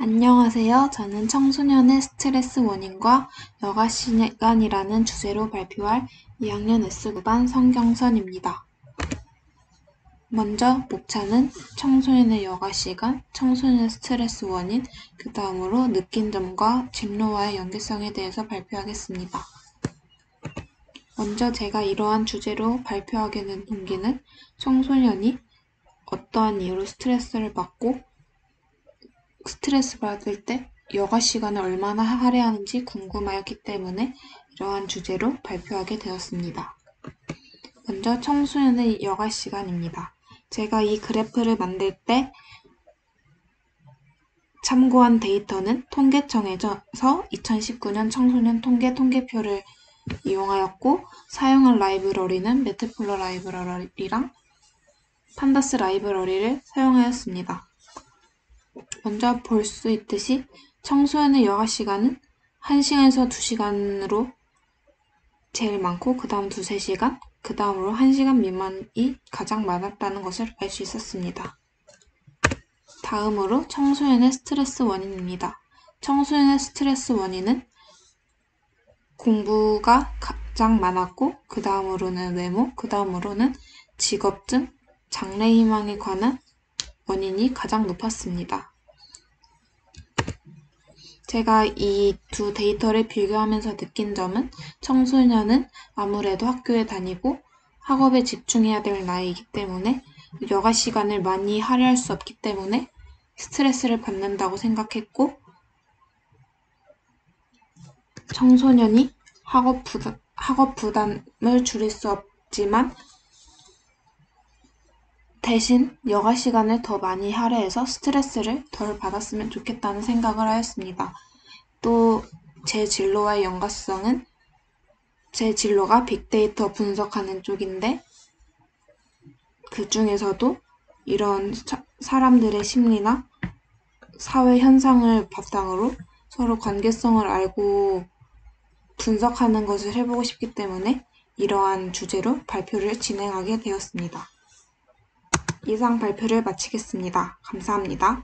안녕하세요. 저는 청소년의 스트레스 원인과 여가 시간이라는 주제로 발표할 2학년 S구반 성경선입니다. 먼저 목차는 청소년의 여가 시간, 청소년의 스트레스 원인, 그 다음으로 느낀 점과 진로와의 연계성에 대해서 발표하겠습니다. 먼저 제가 이러한 주제로 발표하게 된 동기는 청소년이 어떠한 이유로 스트레스를 받고 스트레스 받을 때 여가 시간을 얼마나 할애하는지 궁금하였기 때문에 이러한 주제로 발표하게 되었습니다. 먼저 청소년의 여가 시간입니다. 제가 이 그래프를 만들 때 참고한 데이터는 통계청에서 2019년 청소년 통계 통계표를 이용하였고 사용한 라이브러리는 매트플로 라이브러리랑 판다스 라이브러리를 사용하였습니다. 먼저 볼 수 있듯이 청소년의 여가 시간은 1시간에서 2시간으로 제일 많고 그 다음 두세 시간, 그 다음으로 1시간 미만이 가장 많았다는 것을 알 수 있었습니다. 다음으로 청소년의 스트레스 원인입니다. 청소년의 스트레스 원인은 공부가 가장 많았고 그 다음으로는 외모, 그 다음으로는 직업증, 장래 희망에 관한 원인이 가장 높았습니다. 제가 이 두 데이터를 비교하면서 느낀 점은 청소년은 아무래도 학교에 다니고 학업에 집중해야 될 나이이기 때문에 여가 시간을 많이 할애할 수 없기 때문에 스트레스를 받는다고 생각했고 청소년이 학업 부담, 학업 부담을 줄일 수 없지만 대신 여가 시간을 더 많이 할애해서 스트레스를 덜 받았으면 좋겠다는 생각을 하였습니다. 또 제 진로와의 연관성은 제 진로가 빅데이터 분석하는 쪽인데 그 중에서도 이런 사람들의 심리나 사회 현상을 바탕으로 서로 관계성을 알고 분석하는 것을 해보고 싶기 때문에 이러한 주제로 발표를 진행하게 되었습니다. 이상 발표를 마치겠습니다. 감사합니다.